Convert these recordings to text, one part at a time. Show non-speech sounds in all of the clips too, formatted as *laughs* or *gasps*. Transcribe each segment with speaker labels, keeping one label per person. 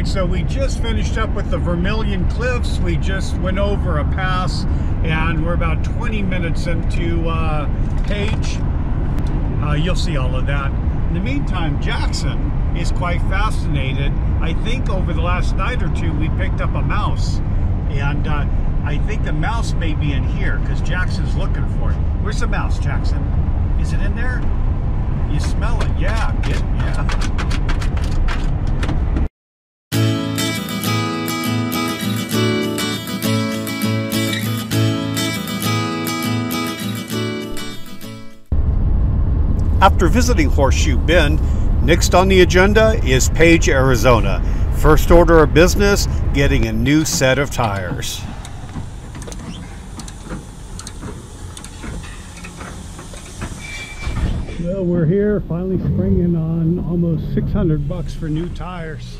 Speaker 1: right, so we just finished up with the Vermilion Cliffs. We just went over a pass, and we're about 20 minutes into uh, Page. Uh, you'll see all of that. In the meantime, Jackson is quite fascinated. I think over the last night or two, we picked up a mouse, and uh, I think the mouse may be in here because Jackson's looking for it. Where's the mouse, Jackson? Is it in there? You smell it? Yeah, get, yeah. After visiting Horseshoe Bend, next on the agenda is Page, Arizona. First order of business, getting a new set of tires. Well, we're here, finally springing on almost 600 bucks for new tires.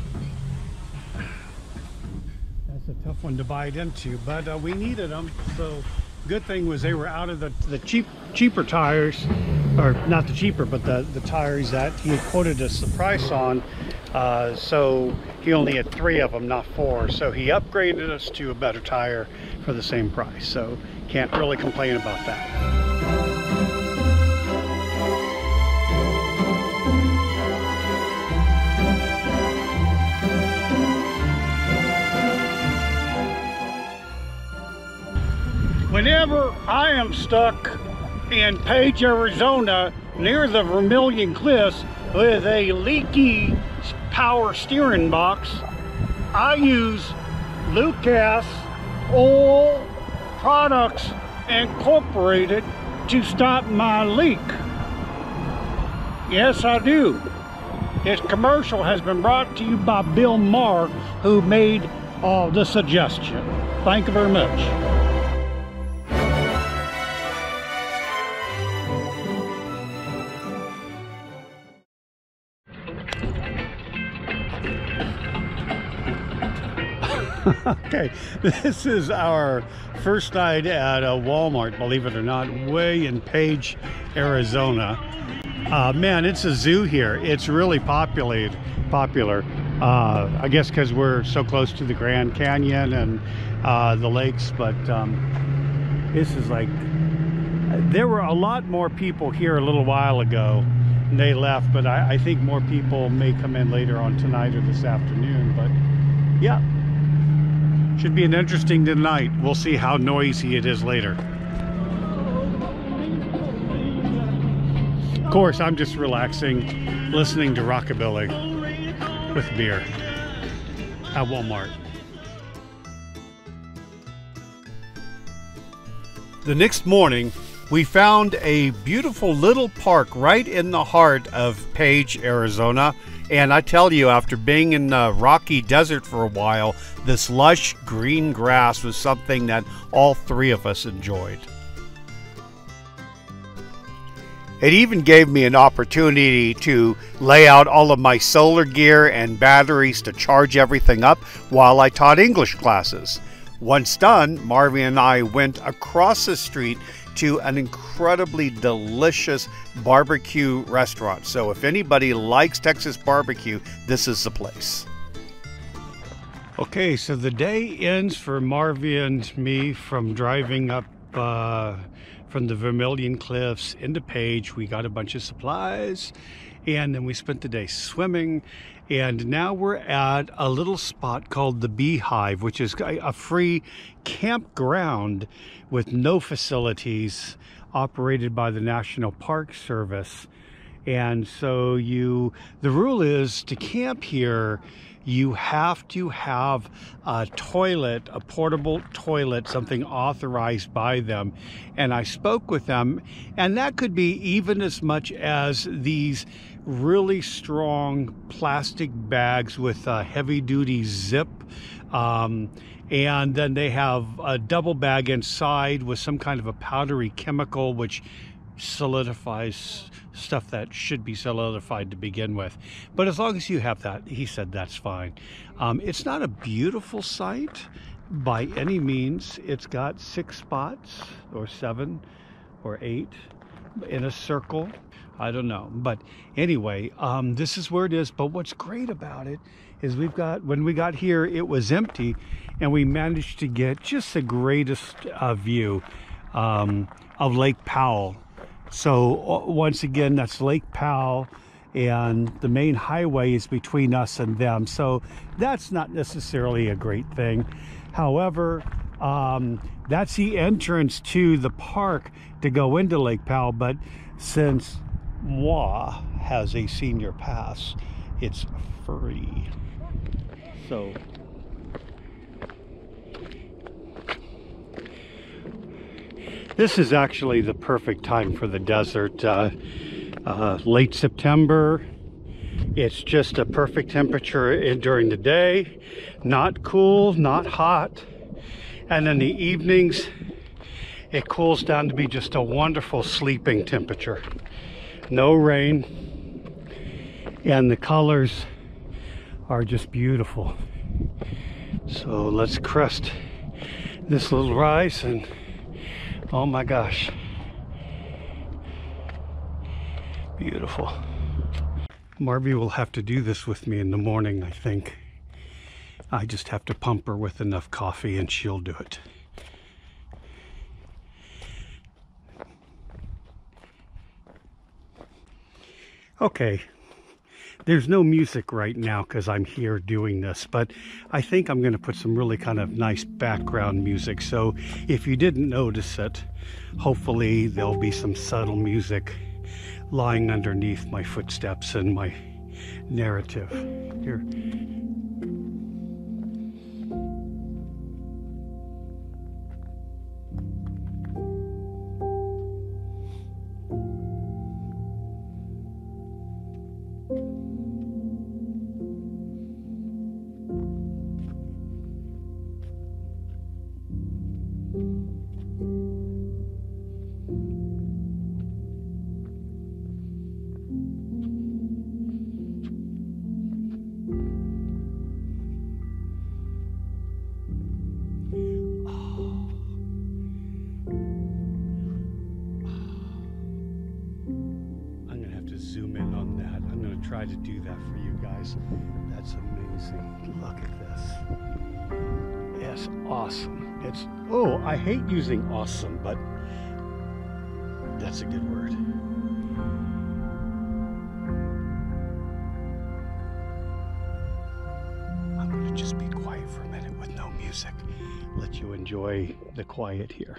Speaker 1: That's a tough one to bite into, but uh, we needed them, so good thing was they were out of the, the cheap cheaper tires or not the cheaper but the the tires that he quoted us the price on uh, so he only had three of them not four. So he upgraded us to a better tire for the same price. So can't really complain about that. Whenever I am stuck in Page, Arizona, near the Vermilion Cliffs with a leaky power steering box, I use Lucas Oil Products Incorporated to stop my leak. Yes, I do. This commercial has been brought to you by Bill Maher, who made uh, the suggestion. Thank you very much. Okay, this is our first night at a Walmart, believe it or not, way in Page, Arizona. Uh, man, it's a zoo here. It's really populated, popular. Uh, I guess because we're so close to the Grand Canyon and uh, the lakes, but um, this is like, there were a lot more people here a little while ago. And they left, but I, I think more people may come in later on tonight or this afternoon. But yeah, should be an interesting night. We'll see how noisy it is later. Of course, I'm just relaxing, listening to rockabilly with beer at Walmart. The next morning, we found a beautiful little park right in the heart of Page, Arizona. And I tell you, after being in the rocky desert for a while, this lush green grass was something that all three of us enjoyed. It even gave me an opportunity to lay out all of my solar gear and batteries to charge everything up while I taught English classes. Once done, Marvin and I went across the street to an incredibly delicious barbecue restaurant. So if anybody likes Texas barbecue, this is the place. Okay, so the day ends for Marvin and me from driving up uh, from the Vermilion Cliffs into Page. We got a bunch of supplies and then we spent the day swimming. And now we're at a little spot called the Beehive, which is a free campground with no facilities operated by the National Park Service. And so you, the rule is to camp here, you have to have a toilet, a portable toilet, something authorized by them. And I spoke with them, and that could be even as much as these really strong plastic bags with a heavy duty zip. Um, and then they have a double bag inside with some kind of a powdery chemical which solidifies stuff that should be solidified to begin with. But as long as you have that, he said that's fine. Um, it's not a beautiful site by any means. It's got six spots or seven or eight in a circle I don't know. But anyway, um, this is where it is. But what's great about it is we've got, when we got here, it was empty and we managed to get just the greatest uh, view um, of Lake Powell. So once again, that's Lake Powell and the main highway is between us and them. So that's not necessarily a great thing. However, um, that's the entrance to the park to go into Lake Powell. But since moi has a senior pass, it's free. So this is actually the perfect time for the desert. Uh, uh, late September. It's just a perfect temperature during the day, not cool, not hot. And in the evenings, it cools down to be just a wonderful sleeping temperature. No rain, and the colors are just beautiful. So let's crest this little rise and oh my gosh. Beautiful. Marvy will have to do this with me in the morning, I think. I just have to pump her with enough coffee and she'll do it. Okay, there's no music right now because I'm here doing this, but I think I'm going to put some really kind of nice background music. So if you didn't notice it, hopefully there'll be some subtle music lying underneath my footsteps and my narrative. Here. It's awesome. It's, oh, I hate using awesome, but that's a good word. I'm going to just be quiet for a minute with no music. Let you enjoy the quiet here.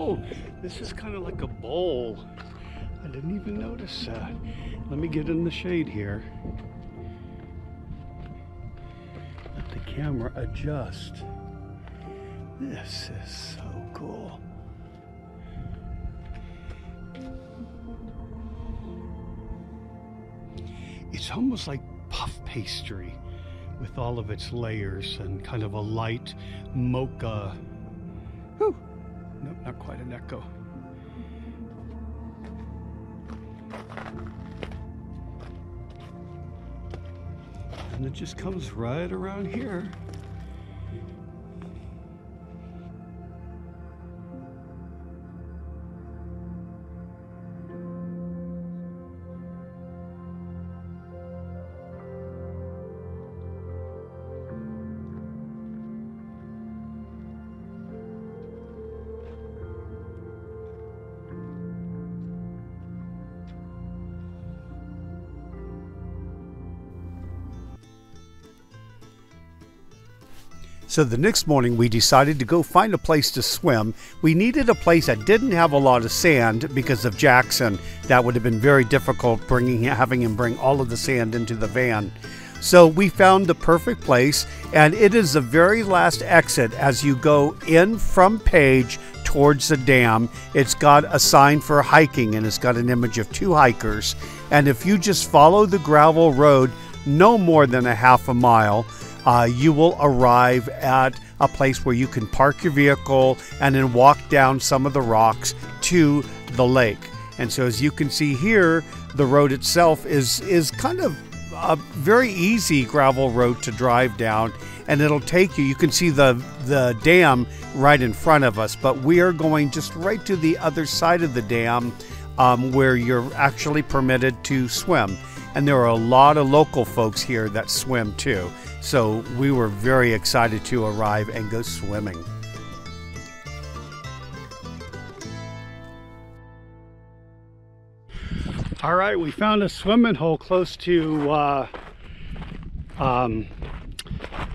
Speaker 1: Oh, this is kind of like a bowl. I didn't even notice that. Let me get in the shade here. Let the camera adjust. This is so cool. It's almost like puff pastry with all of its layers and kind of a light mocha. Whew. Nope, not quite an echo. And it just comes right around here. So the next morning, we decided to go find a place to swim. We needed a place that didn't have a lot of sand because of Jackson. That would have been very difficult bringing having him bring all of the sand into the van. So we found the perfect place, and it is the very last exit as you go in from Page towards the dam. It's got a sign for hiking, and it's got an image of two hikers. And if you just follow the gravel road no more than a half a mile, uh, you will arrive at a place where you can park your vehicle and then walk down some of the rocks to the lake. And so, as you can see here, the road itself is is kind of a very easy gravel road to drive down and it'll take you you can see the the dam right in front of us but we are going just right to the other side of the dam um, where you're actually permitted to swim and there are a lot of local folks here that swim too so we were very excited to arrive and go swimming All right, we found a swimming hole close to uh, um,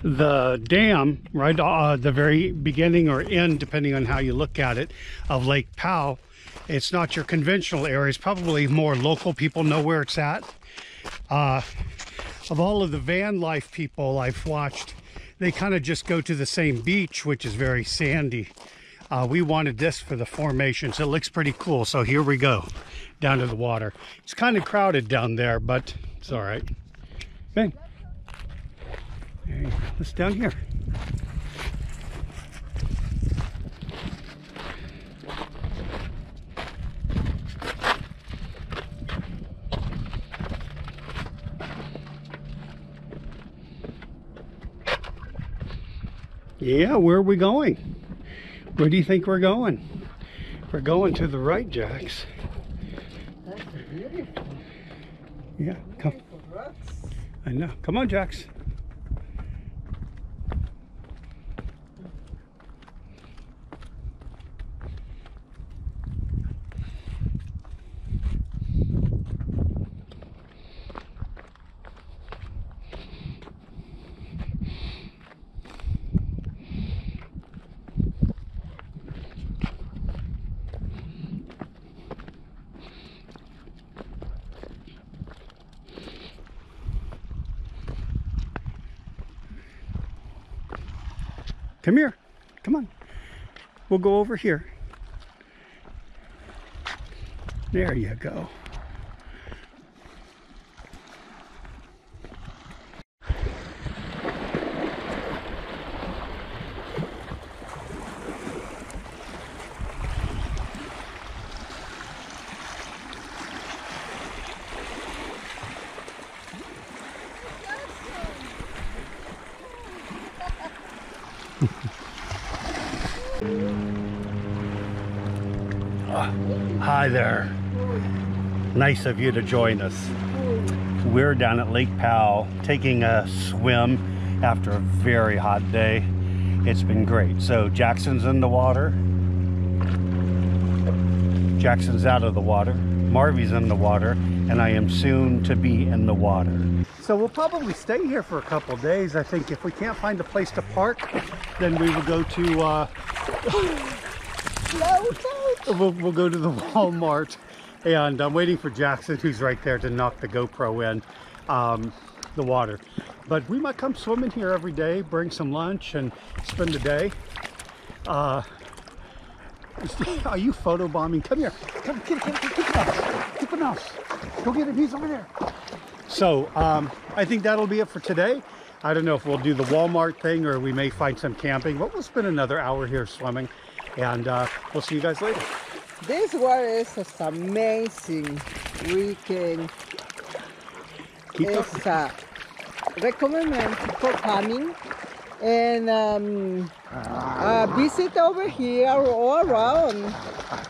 Speaker 1: the dam, right uh, the very beginning or end, depending on how you look at it, of Lake Powell. It's not your conventional area. It's probably more local people know where it's at. Uh, of all of the van life people I've watched, they kind of just go to the same beach, which is very sandy. Uh, we wanted this for the formation, so it looks pretty cool. So here we go down to the water. It's kind of crowded down there, but it's all right. Ben, hey, let's down here. Yeah, where are we going? Where do you think we're going? We're going to the right, Jax. Yeah, come. I know. Come on, Jax. Come here. Come on. We'll go over here. There you go. Hi there. Nice of you to join us. We're down at Lake Powell taking a swim after a very hot day. It's been great. So Jackson's in the water. Jackson's out of the water. Marvy's in the water. And I am soon to be in the water. So we'll probably stay here for a couple days. I think if we can't find a place to park, then we will go to uh, *gasps* we'll, we'll go to the *laughs* Walmart and I'm waiting for Jackson who's right there to knock the GoPro in um, the water. But we might come swimming here every day bring some lunch and spend the day. Uh, *laughs* are you photobombing? Come here. Come get, get, get, get mouse. Get mouse. Go get him he's over there. So um, I think that'll be it for today. I don't know if we'll do the Walmart thing or we may find some camping but we'll spend another hour here swimming. And uh, we'll see you guys later.
Speaker 2: This water is just amazing. We can it's uh, recommend for coming and um, uh, visit over here all around.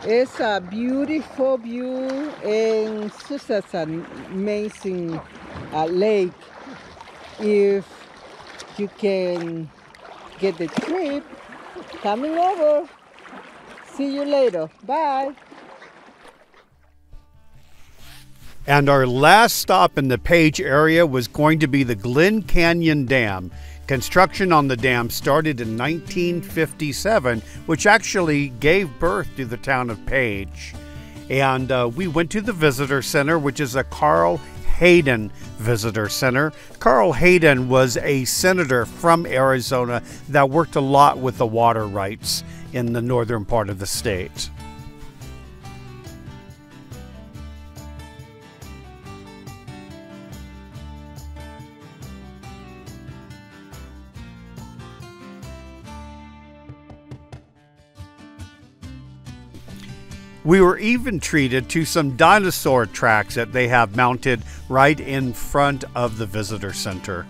Speaker 2: It's a beautiful view and such an amazing uh, lake. If you can get the trip coming over See you later. Bye.
Speaker 1: And our last stop in the Page area was going to be the Glen Canyon Dam. Construction on the dam started in 1957, which actually gave birth to the town of Page. And uh, we went to the visitor center, which is a Carl Hayden Visitor Center. Carl Hayden was a senator from Arizona that worked a lot with the water rights in the northern part of the state. We were even treated to some dinosaur tracks that they have mounted right in front of the visitor center.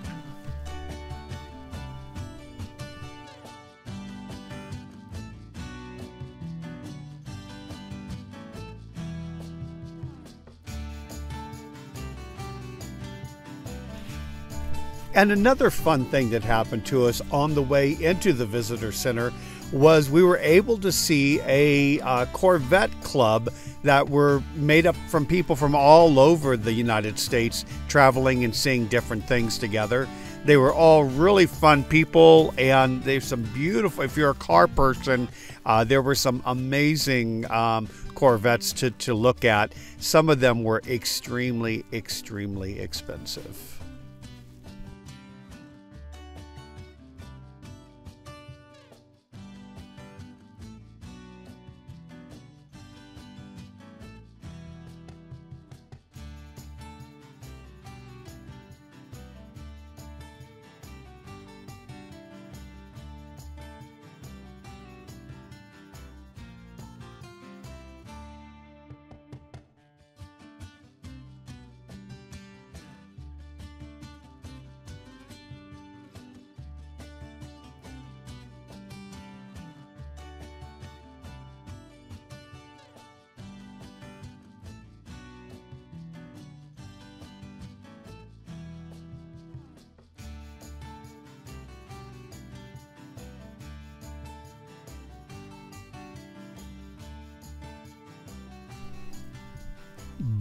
Speaker 1: And another fun thing that happened to us on the way into the visitor center was we were able to see a uh, Corvette club that were made up from people from all over the United States traveling and seeing different things together. They were all really fun people, and there's some beautiful. If you're a car person, uh, there were some amazing um, Corvettes to, to look at. Some of them were extremely, extremely expensive.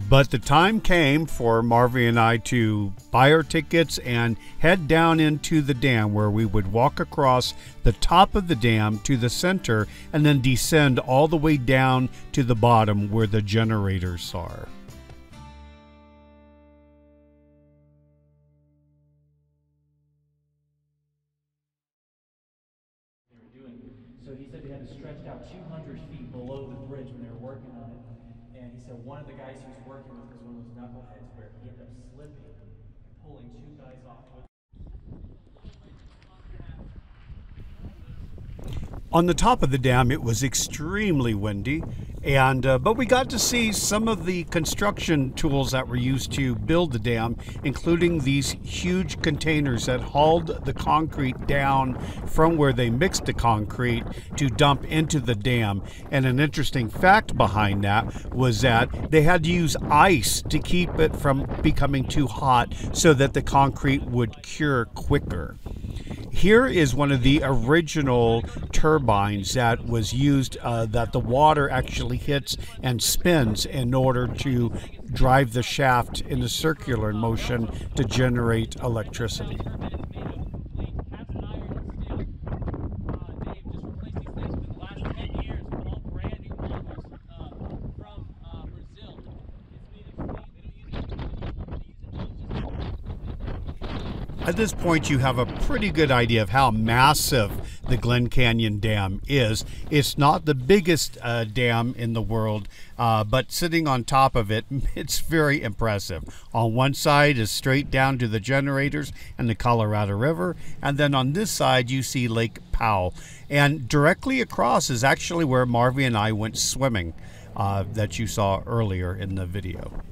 Speaker 1: But the time came for Marvy and I to buy our tickets and head down into the dam where we would walk across the top of the dam to the center and then descend all the way down to the bottom where the generators are.
Speaker 3: On the
Speaker 1: top of the dam, it was extremely windy, and uh, but we got to see some of the construction tools that were used to build the dam, including these huge containers that hauled the concrete down from where they mixed the concrete to dump into the dam. And an interesting fact behind that was that they had to use ice to keep it from becoming too hot so that the concrete would cure quicker. Here is one of the original turbines that was used uh, that the water actually hits and spins in order to drive the shaft in a circular motion to generate electricity. At this point, you have a pretty good idea of how massive the Glen Canyon Dam is. It's not the biggest uh, dam in the world, uh, but sitting on top of it, *laughs* it's very impressive. On one side is straight down to the generators and the Colorado River, and then on this side, you see Lake Powell. And directly across is actually where Marvy and I went swimming uh, that you saw earlier in the video.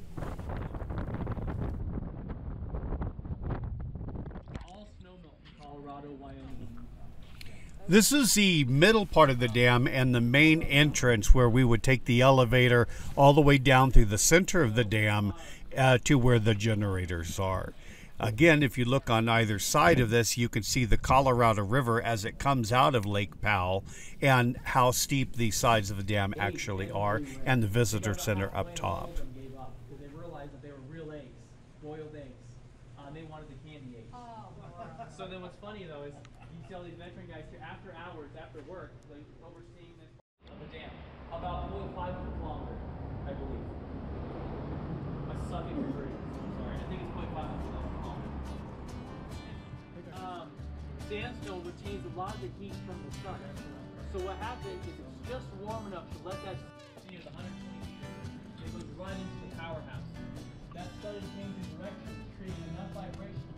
Speaker 1: This is the middle part of the dam and the main entrance where we would take the elevator all the way down through the center of the dam uh, to where the generators are. Again, if you look on either side of this, you can see the Colorado River as it comes out of Lake Powell and how steep the sides of the dam actually are and the visitor center up top.
Speaker 3: Sandstone retains a lot of the heat from the sun. So what happens is it's just warm enough to let that see the 120 meters. It goes right into the powerhouse. That sudden change in direction created enough vibration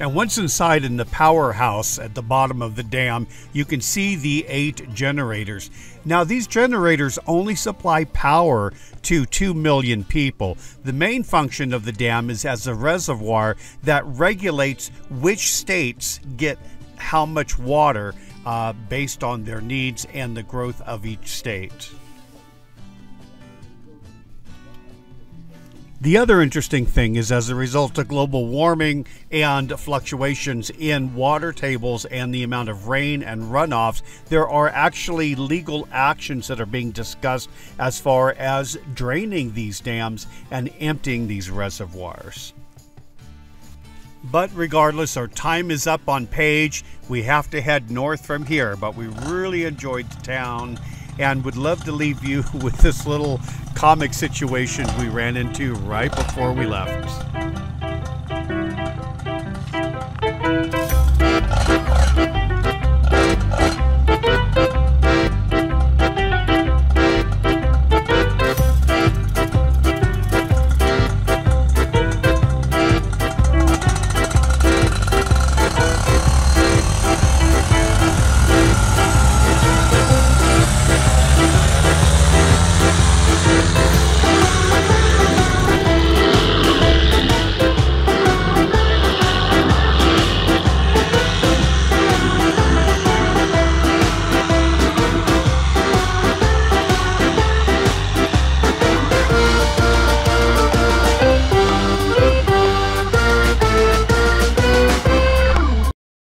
Speaker 1: And once inside in the powerhouse at the bottom of the dam, you can see the eight generators. Now, these generators only supply power to 2 million people. The main function of the dam is as a reservoir that regulates which states get how much water uh, based on their needs and the growth of each state. The other interesting thing is as a result of global warming and fluctuations in water tables and the amount of rain and runoffs, there are actually legal actions that are being discussed as far as draining these dams and emptying these reservoirs. But regardless, our time is up on page. We have to head north from here, but we really enjoyed the town and would love to leave you *laughs* with this little comic situation we ran into right before we left.